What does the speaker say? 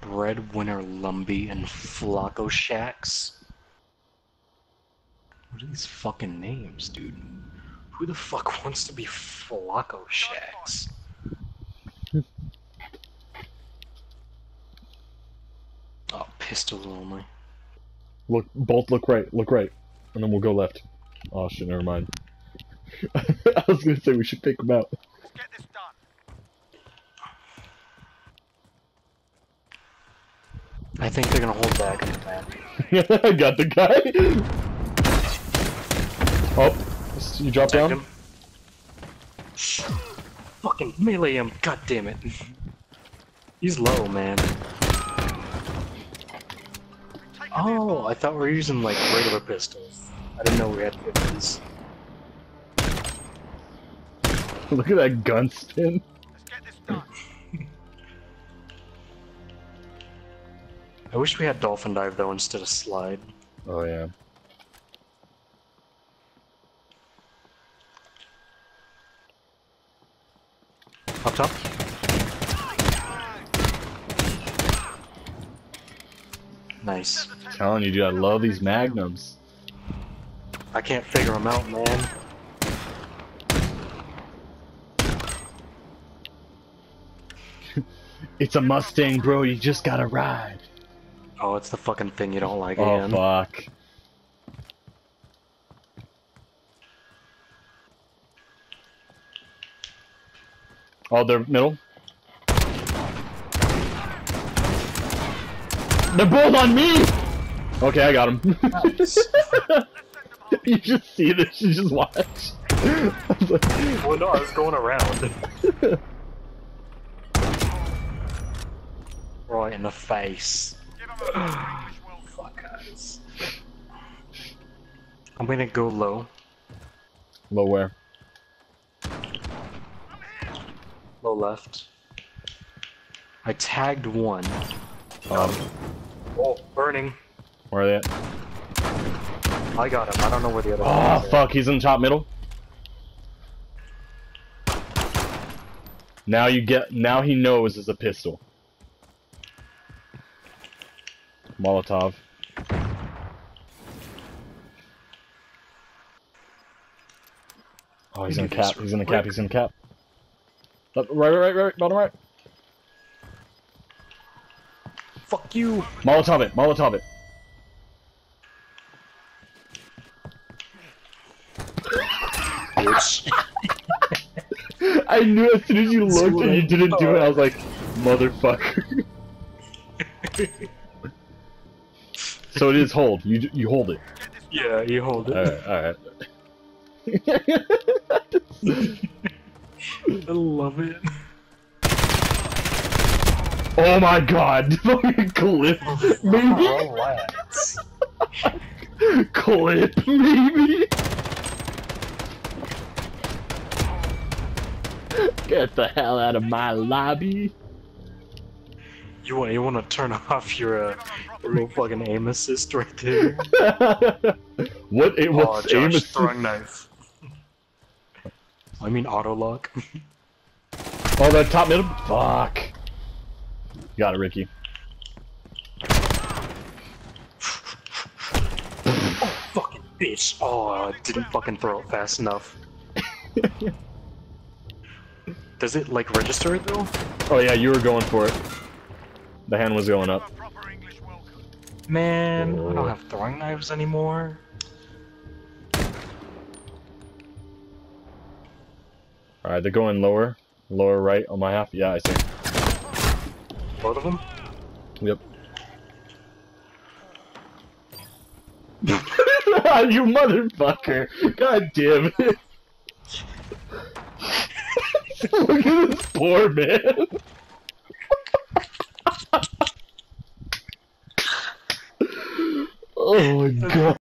Breadwinner Lumby and Flocko Shacks. What are these fucking names, dude? Who the fuck wants to be Flocko Shacks? oh, pistol only. Look, both look right, look right, and then we'll go left. Oh shit, never mind. I was gonna say we should pick them out. Let's get this done. I think they're gonna hold back in the back. I got the guy. Oh, you drop Tagged down. him. Fucking melee him, god damn it. He's low, man. Oh, I thought we were using like regular pistols. I didn't know we had 50s. Look at that gun spin. Let's get this done. I wish we had dolphin dive though instead of slide. Oh yeah. Up top? Nice. Telling you, dude, I love these magnums. I can't figure them out, man. It's a Mustang, bro. You just gotta ride. Oh, it's the fucking thing you don't like Oh again. fuck. Oh, they're middle. They're both on me. Okay, I got him. you just see this. You just watch. I was like, well, no, I was going around. right in the face. Give 'em a English welcome. Fuck guys. I'm gonna go low. Low where? Low left. I tagged one. Um, Oh, burning. where are they at? I got him. I don't know where the other Oh one is. Oh, fuck, he's in top middle. Now you get now he knows it's a pistol. Molotov. Oh, he's in cap. He's in the cap. He's in the cap. Right, right, right, right, bottom right. Fuck you. Molotov it. Molotov it. I knew as soon as you looked and you didn't do it, I was like, motherfucker. so it is hold. You you hold it. yeah, you hold it. Alright, alright. I love it. oh my god! Fucking clip, maybe? Clip, maybe? Get the hell out of my lobby! You want you want to turn off your, uh, little fucking aim assist right there? what? It oh, was aim assist? throwing knife. I mean auto lock. Oh, that top middle? Fuck. Got it, Ricky. Oh, fucking bitch. Oh, I didn't fucking throw it fast enough. Does it like register it though? Oh yeah, you were going for it. The hand was going up. a proper Man, I Oh. don't have throwing knives anymore. Alright, they're going lower. Lower right on my half. Yeah, I see. Both of them? Yep. you motherfucker! God damn it! Look at this poor man! Oh my god.